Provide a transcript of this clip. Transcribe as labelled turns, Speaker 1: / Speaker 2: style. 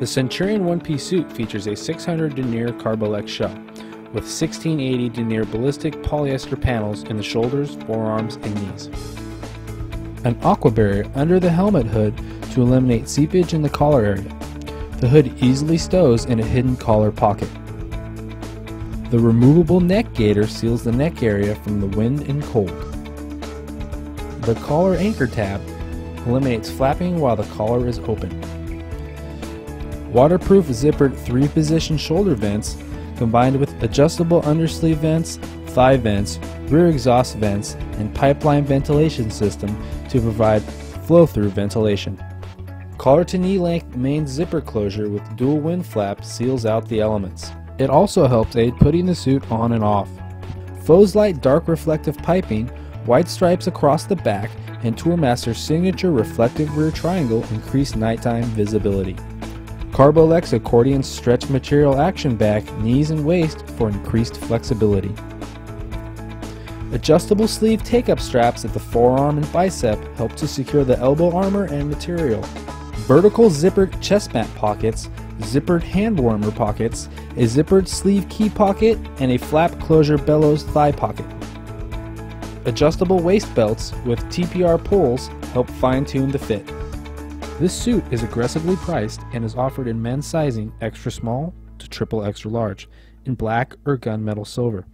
Speaker 1: The Centurion one-piece suit features a 600 denier Carbolex shell with 1680 denier ballistic polyester panels in the shoulders, forearms, and knees. An aqua barrier under the helmet hood to eliminate seepage in the collar area. The hood easily stows in a hidden collar pocket. The removable neck gaiter seals the neck area from the wind and cold. The collar anchor tab eliminates flapping while the collar is open. Waterproof zippered three position shoulder vents combined with adjustable undersleeve vents, thigh vents, rear exhaust vents, and pipeline ventilation system to provide flow through ventilation. Collar to knee length main zipper closure with dual wind flap seals out the elements. It also helps aid putting the suit on and off. Light dark reflective piping, white stripes across the back, and Tourmaster's signature reflective rear triangle increase nighttime visibility. Carbolex accordion stretch material action back, knees and waist for increased flexibility. Adjustable sleeve take-up straps at the forearm and bicep help to secure the elbow armor and material. Vertical zippered chest mat pockets, zippered hand warmer pockets, a zippered sleeve key pocket, and a flap closure bellows thigh pocket. Adjustable waist belts with TPR pulls help fine-tune the fit. This suit is aggressively priced and is offered in men's sizing extra small to triple extra large in black or gunmetal silver.